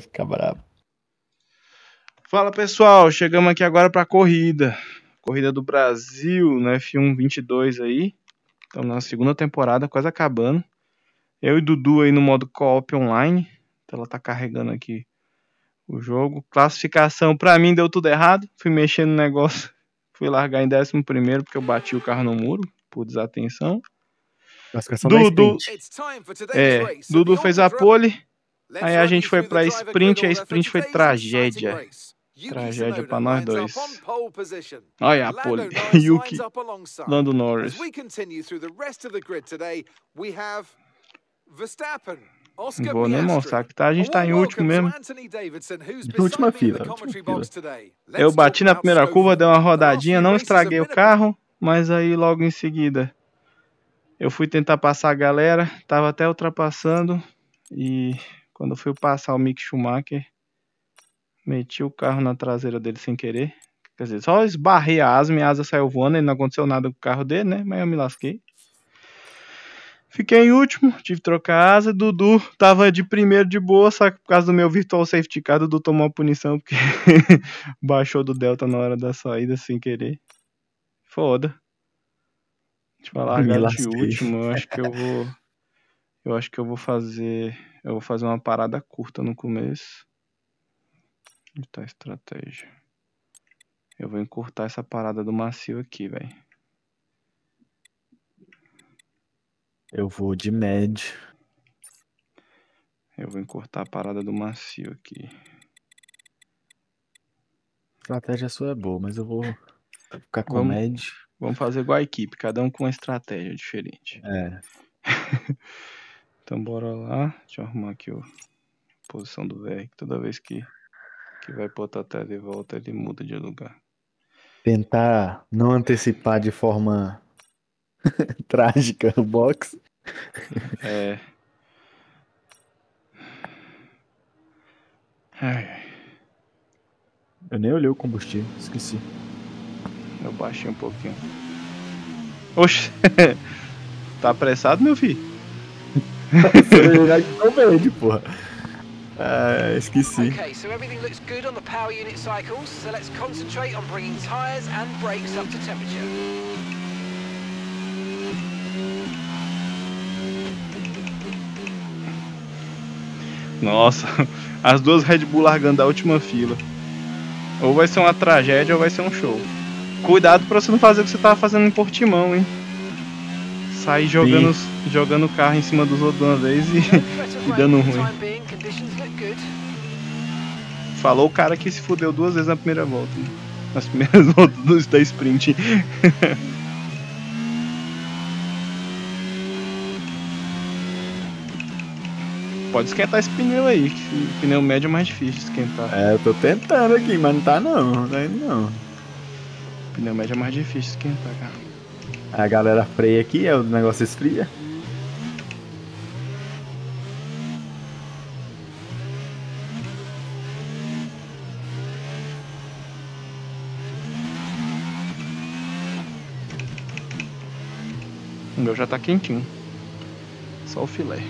ficar bravo. Fala pessoal, chegamos aqui agora para a corrida. Corrida do Brasil no F1 22 aí. Estamos na segunda temporada, quase acabando. Eu e Dudu aí no modo co-op online. Então ela tá carregando aqui o jogo. Classificação, para mim deu tudo errado. Fui mexer no negócio. Fui largar em 11 primeiro porque eu bati o carro no muro por desatenção. Dudu, é, Dudu fez a pole. Aí a gente foi pra sprint, a sprint foi tragédia. Tragédia pra nós dois. Olha a pole. Yuki, Lando Norris. Não vou nem mostrar que tá. A gente tá em último mesmo. Última fila, última fila. Eu bati na primeira curva, dei uma rodadinha, não estraguei o carro, mas aí logo em seguida eu fui tentar passar a galera, tava até ultrapassando e quando eu fui passar o Mick Schumacher, meti o carro na traseira dele sem querer. Quer dizer, só esbarrei a asa, minha asa saiu voando e não aconteceu nada com o carro dele, né? Mas eu me lasquei. Fiquei em último, tive que trocar a asa. Dudu tava de primeiro de boa, só que por causa do meu virtual safety car, Dudu tomou uma punição porque baixou do Delta na hora da saída sem querer. Foda. A gente vai largar de último. Eu acho que eu vou. Eu acho que eu vou fazer. Eu vou fazer uma parada curta no começo. Onde tá a estratégia? Eu vou encurtar essa parada do macio aqui, velho. Eu vou de med. Eu vou encurtar a parada do macio aqui. A estratégia sua é boa, mas eu vou ficar com Vamos- med. Vamos fazer igual a equipe, cada um com uma estratégia diferente. É. Então bora lá. Deixa eu arrumar aqui o- a posição do VR. que Toda vez que, que vai botar a tela de volta, ele muda de lugar. Tentar não antecipar de forma trágica o box. É. Ai, ai, Eu nem olhei o combustível, esqueci. eu baixei um pouquinho. Oxe! tá apressado, meu filho? Verde, porra. Ah, esqueci. Okay, so everything looks good on the power unit cycles, so let's concentrate on bringing tyres and brakes up to temperature. Nossa, as duas Red Bull largando da última fila. Ou vai ser uma tragédia ou vai ser um show. Cuidado pra você não fazer o que você tava fazendo em Portimão, hein? Sair jogando, o carro em cima dos outros uma vez e E dando ruim. falou o cara que se fudeu duas vezes na primeira volta. Nas primeiras voltas da sprint. Pode esquentar esse pneu aí, que o pneu médio é mais difícil de esquentar. É, eu tô tentando aqui, mas não tá não. Não tá indo não. O pneu médio é mais difícil de esquentar, cara. A galera freia aqui, é o negócio esfria. O meu já tá quentinho. Só o filé.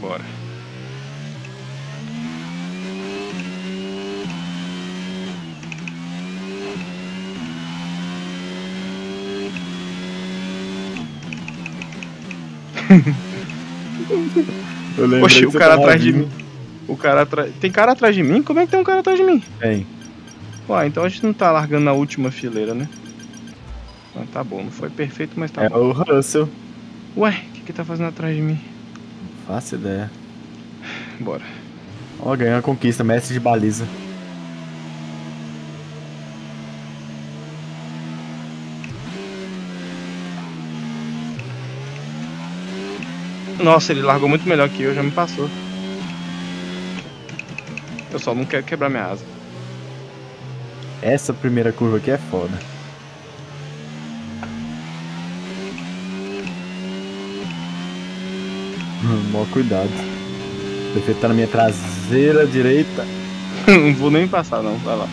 Bora. Eu o cara tava atrás de mim. O cara atrás. Tem cara atrás de mim? Como é que tem um cara atrás de mim? Tem. Ué, então a gente não tá largando na última fileira, né? Ah, tá bom, não foi perfeito, mas tá É bom. o Russell. Ué, o que que tá fazendo atrás de mim? Faço ideia. Bora. Ó, ganhou a conquista, mestre de baliza. Nossa, ele largou muito melhor que eu, já me passou. Eu só não quero quebrar minha asa. Essa primeira curva aqui é foda. Hum, Mó cuidado. O defeito tá na minha traseira direita. não vou nem passar não, vai lá.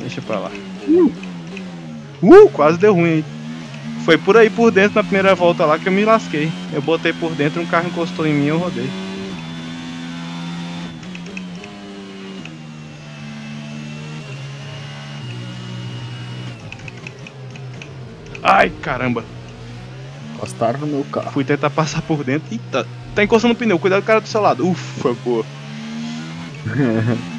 Deixa pra lá. Uh, quase deu ruim aí. Foi por aí por dentro na primeira volta lá que eu me lasquei. Eu botei por dentro, um carro encostou em mim e eu rodei. Ai, caramba. Encostaram no meu carro. Fui tentar passar por dentro. Eita, tá encostando no pneu. Cuidado do cara do seu lado. Ufa, pô.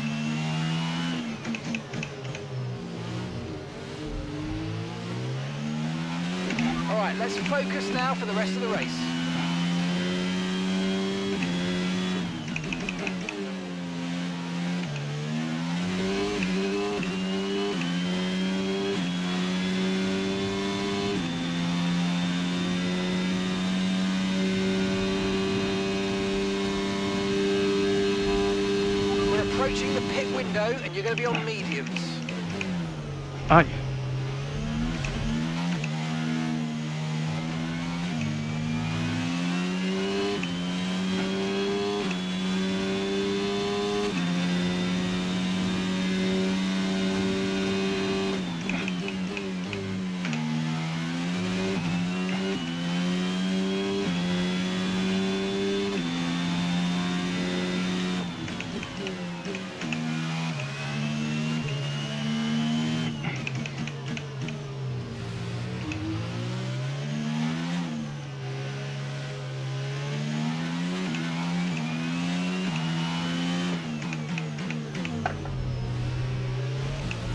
focus now for the rest of the race. We're approaching the pit window and you're going to be on mediums.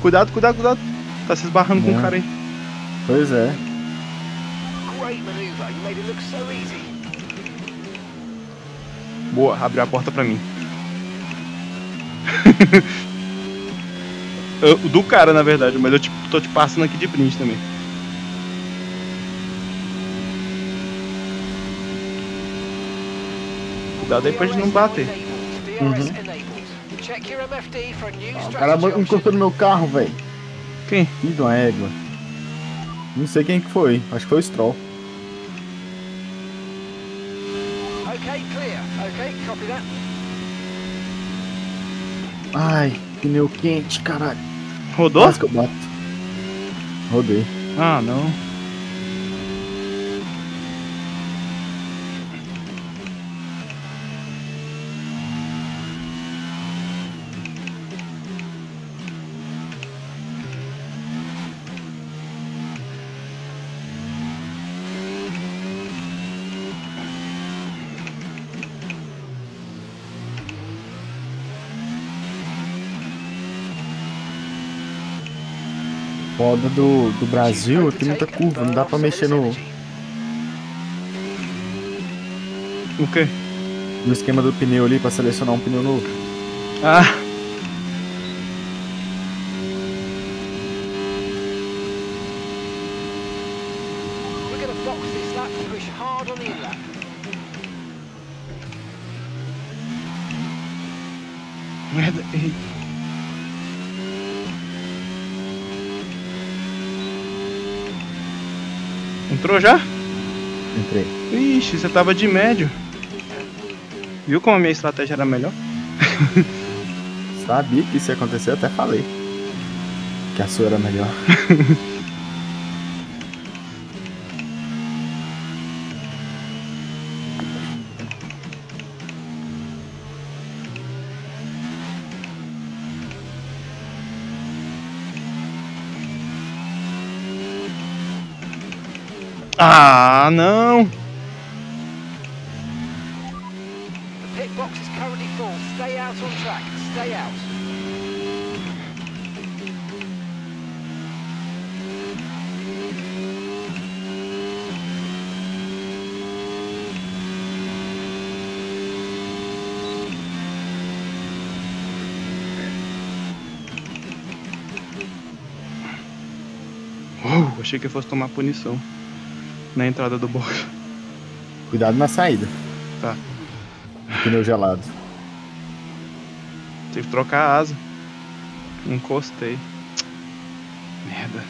Cuidado, cuidado, cuidado. Tá se esbarrando com o Não. cara aí. Pois é. Boa, abriu a porta pra mim. Eu- do cara, na verdade, mas eu tipo, tô te passando aqui de print também. Cuidado aí pra gente não bater. DRS enabled. Check your MFD for a new O cara encostou no meu carro, velho. Quem? Filho de uma égua. Não sei quem que foi. Acho que foi o Stroll. Okay, clear. Okay, copy that. Ai, pneu quente, caralho. Rodou? Quase que eu bato. Rodei. Ah, não. Roda do, do Brasil tem muita curva, não dá pra mexer no, O quê? no esquema do pneu ali pra selecionar um pneu novo. Ah, Entrou já? Entrei. Ixi, você tava de médio. Viu como a minha estratégia era melhor? Sabia que isso ia acontecer, até falei. Que a sua era melhor. Stay out. Uou, achei que eu fosse tomar punição na entrada do box. Cuidado na saída. Tá. Pneu gelado. Tive que trocar a asa. Encostei. Merda.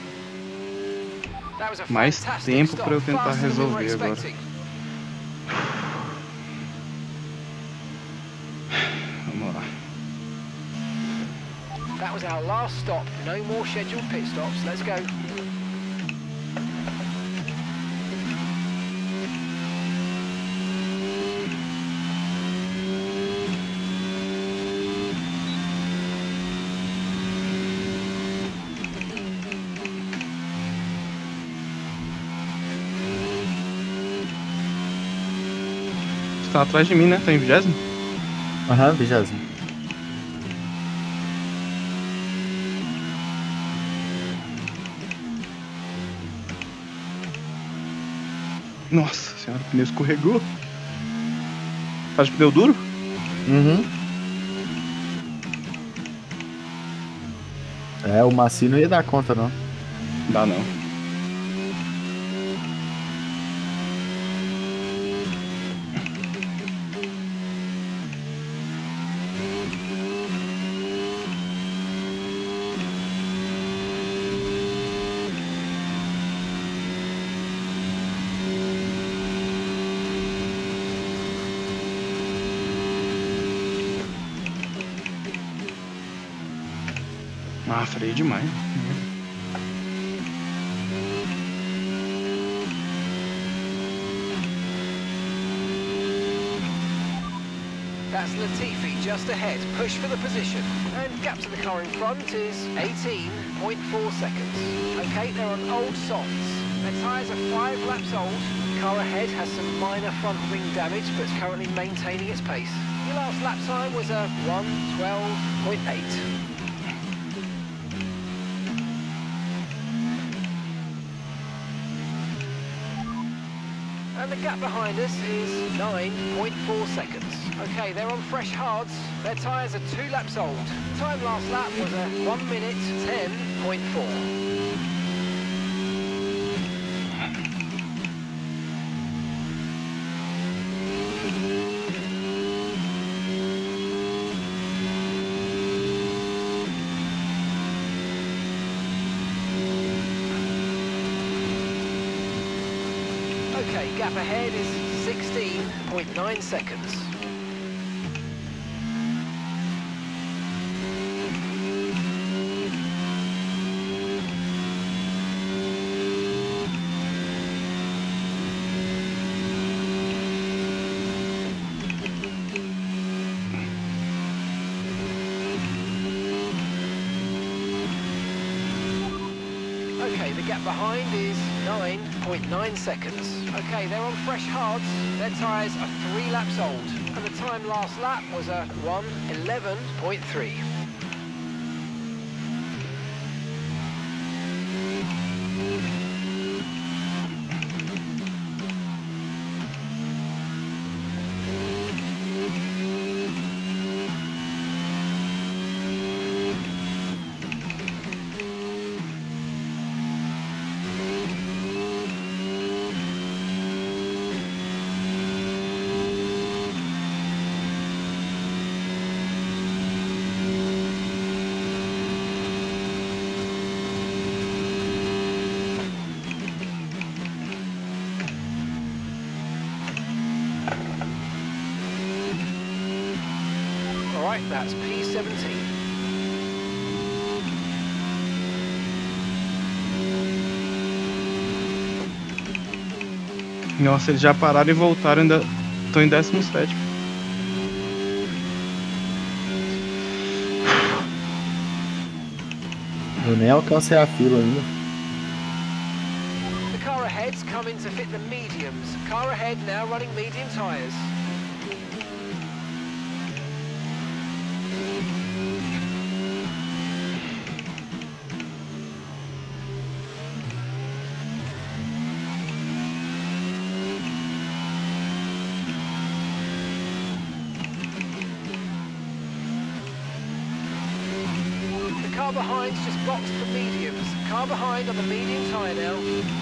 That Mais tempo pra eu tentar resolver agora. Vamos lá. was our last stop. No more scheduled pit stops. Let's go. Tá atrás de mim, né? Tá em vigésimo? Aham, vigésimo. Nossa senhora, o pneu escorregou. Tá de pneu duro? Uhum. É, o macio não ia dar conta, não. Dá não. Freio. That's Latifi just ahead. Push for the position. And gap to the car in front is 18.4 seconds. Okay, they're on old softs. Their tyres are five laps old. Car ahead has some minor front wing damage, but is currently maintaining its pace. Your last lap time was a 112.8. And the gap behind us is 9.4 seconds. Okay, they're on fresh hards. Their tyres are two laps old. Time last lap was a 1 minute 10.4. Gap ahead is 16.9 seconds. Okay, the gap behind is 9.9 seconds. Okay, they're on fresh hards. Their tyres are three laps old. And the time last lap was a 111.3. that's P17. Nossa, eles já pararam e voltaram, ainda estão em 17. Eu nem alcancei a fila ainda. The car ahead's coming to fit the mediums. Car ahead now running medium tyres. The car behind's just boxed for mediums. Car behind on the medium tyre now.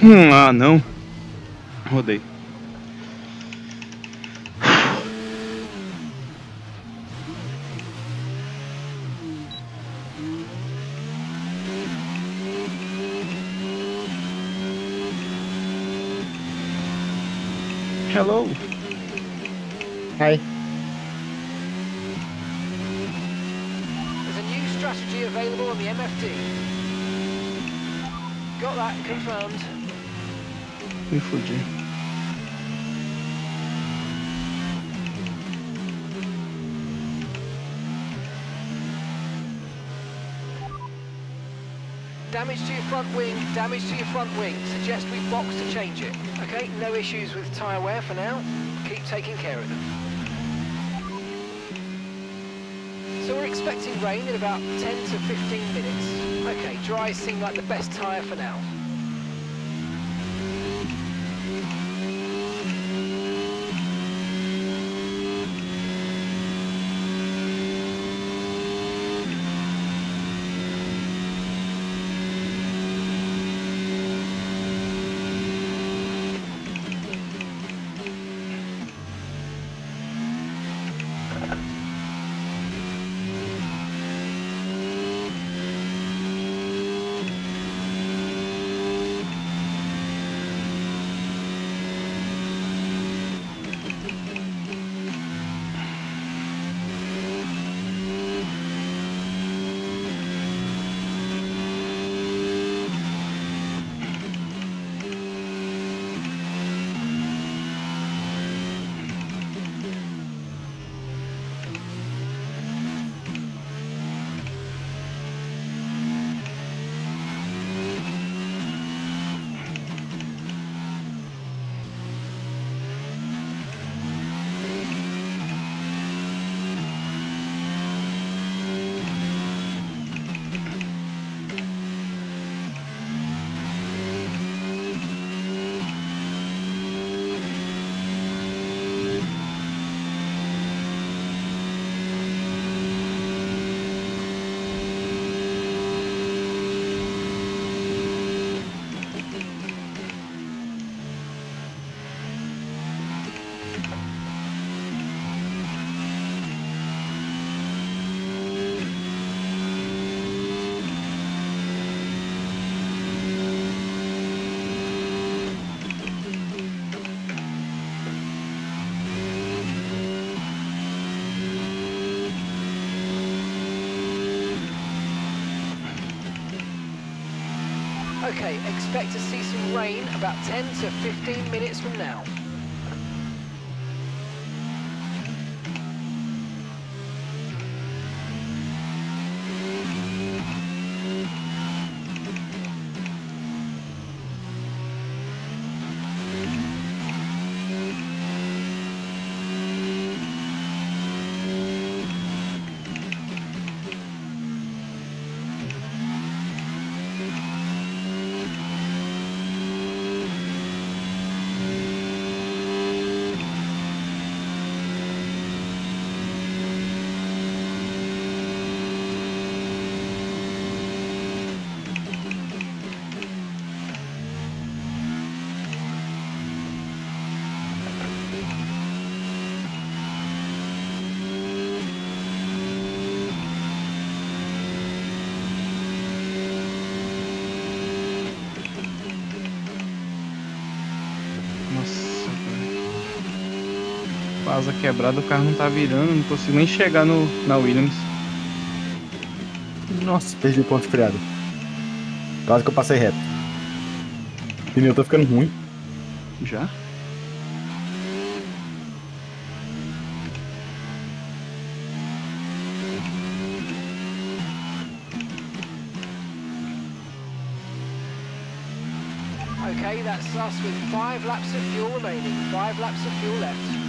Hum, ah, não. Rodei. Hello. Damage to your front wing, damage to your front wing. Suggest we box to change it. Okay, no issues with tyre wear for now. Keep taking care of them. So we're expecting rain in about 10 to 15 minutes. Okay, dry seem like the best tyre for now. Okay, expect to see some rain about 10 to 15 minutes from now. Asa quebrada, o carro não tá virando, não consigo nem chegar no, na Williams. Nossa, perdi o ponto de freada. Quase que eu passei reto. O pneu tá ficando ruim. Já? Okay, that's us with five laps of fuel remaining. Five laps of fuel left.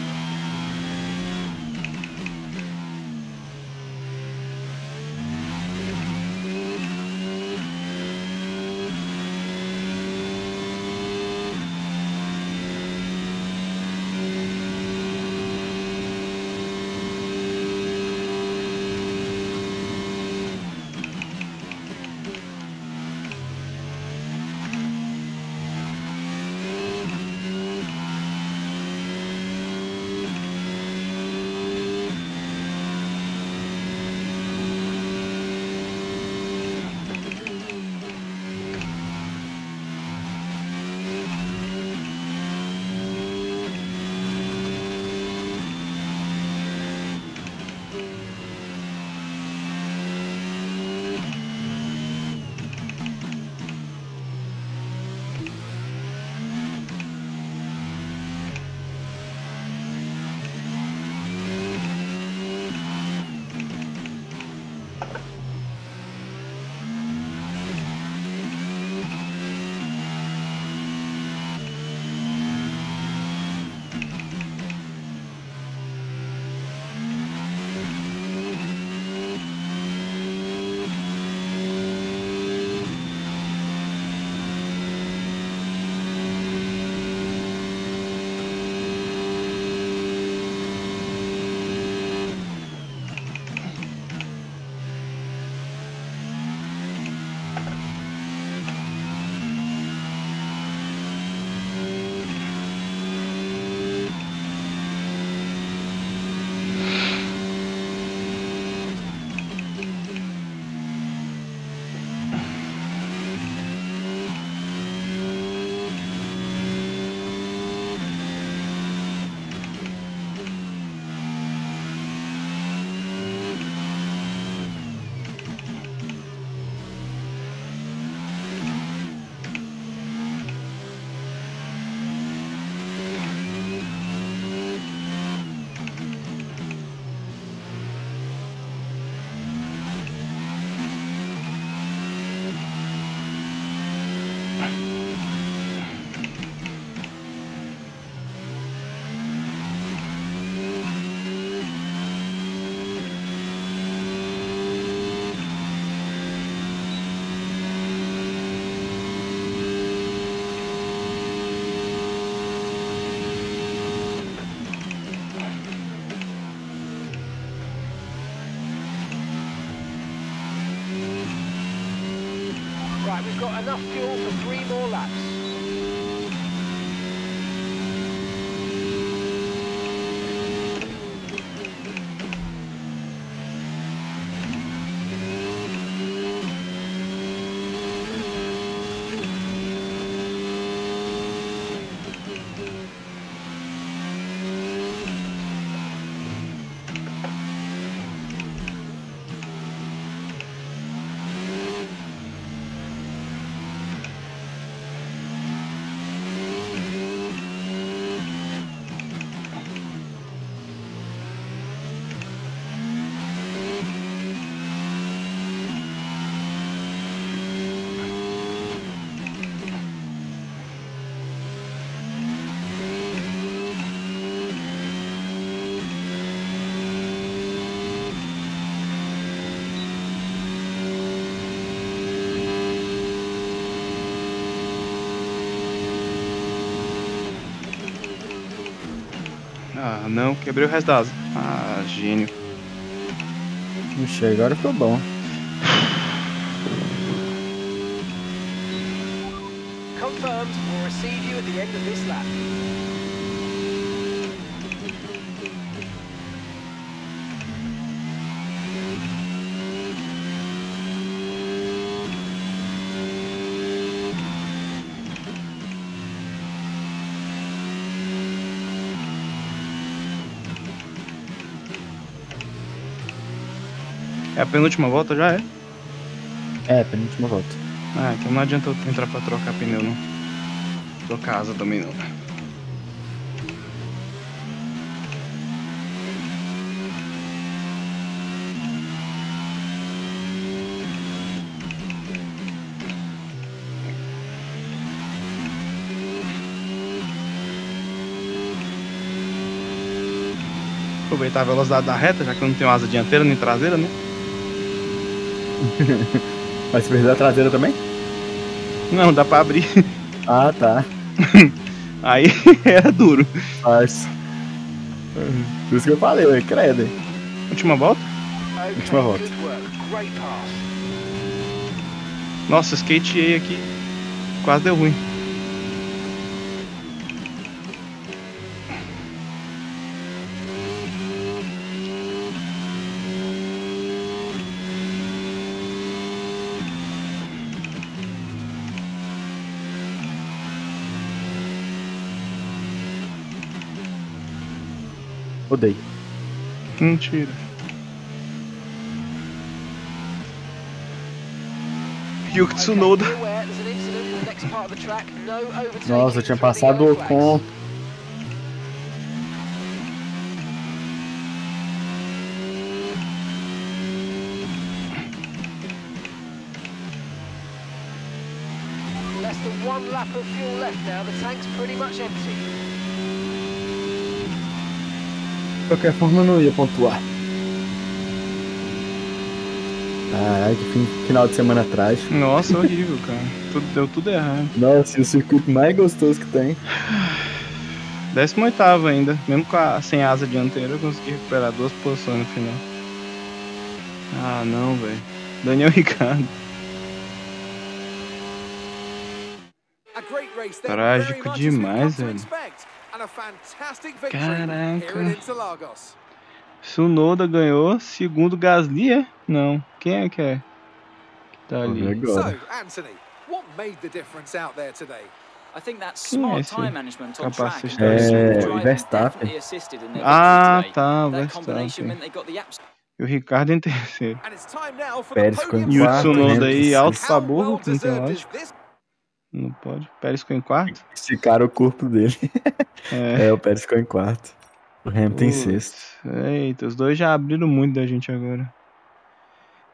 Ah, não, quebrei o resto da asa. Ah, gênio. Puxa, agora ficou bom. Confirmed, we'll receive you at the end of this lap. É a penúltima volta já é? É, penúltima volta. Ah, então não adianta eu entrar pra trocar pneu não. Trocar asa também não. Aproveitar a velocidade da reta, já que eu não tenho asa dianteira nem traseira, né? Mas você perdeu a traseira também? Não, dá pra abrir. Ah, tá. Aí era duro. Faz. Por isso que eu falei, ué, credo. Última volta? Última volta. Nossa, skateei aqui. Quase deu ruim. Odeio. Mentira. Yuki Tsunoda. Nossa, eu tinha passado o. Ocon. Less than one lap of fuel left now. The tank's pretty much empty. De qualquer forma, eu não ia pontuar. Caralho, que fim- final de semana atrás. Nossa, horrível, cara. Tudo, deu tudo errado. Nossa, e o circuito mais gostoso que tem. 18 ainda. Mesmo com a, sem asa dianteira, eu consegui recuperar duas posições no final. Ah, não, velho. Daniel Ricardo. Trágico demais, velho. Caraca. Sunoda ganhou. Segundo Gasly, é? Não. Quem é que é? Que tá ali. agora. So, Anthony, what made the difference out there today? I think that's Quem é smart esse time management on track. capacete? É, Verstappen. Ah, tá. Verstappen. meant they got the apps E o Ricardo em terceiro. Pérez ficou em E o. Tsunoda Hamilton aí, alto well não tem Não pode. Pérez ficou em quarto? Esticaram o corpo dele. É. É, o Pérez ficou em quarto. O Hamilton em sexto. Eita, os dois já abriram muito da gente agora.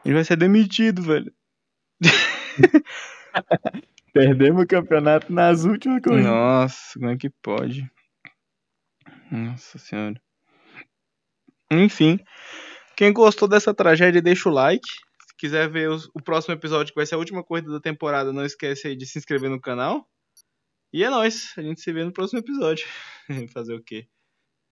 Ele vai ser demitido, velho. Perdemos o campeonato nas últimas corridas. Nossa, como é que pode? Nossa senhora. Enfim, quem gostou dessa tragédia, deixa o like. Se quiser ver os- o próximo episódio, que vai ser a última corrida da temporada, não esquece aí de se inscrever no canal. E é nóis, a gente se vê no próximo episódio. Fazer o quê?